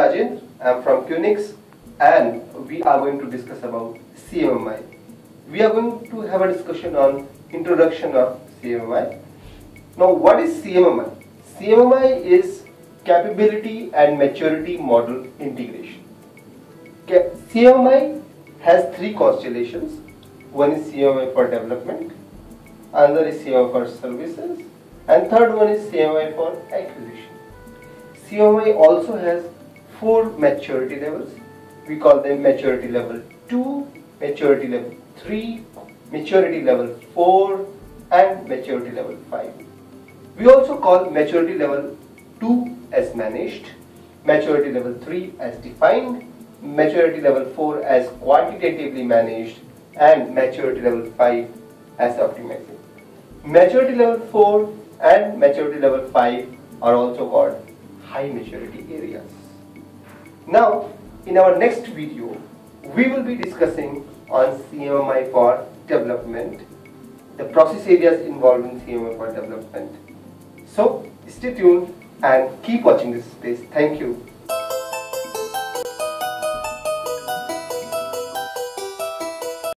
I'm from CUNIX and we are going to discuss about CMMI. We are going to have a discussion on introduction of CMMI. Now what is CMMI? CMMI is capability and maturity model integration. CMMI has three constellations. One is CMMI for development, another is CMMI for services, and third one is CMMI for acquisition. CMMI also has four maturity levels. We call them maturity level 2, maturity level 3, maturity level 4 and maturity level 5. We also call maturity level 2 as managed, maturity level 3 as defined, maturity level 4 as quantitatively managed and maturity level 5 as optimizing. Maturity level 4 and maturity level 5 are also called high maturity areas. Now, in our next video, we will be discussing on CMMI for development, the process areas involved in CMMI for development. So, stay tuned and keep watching this space. Thank you.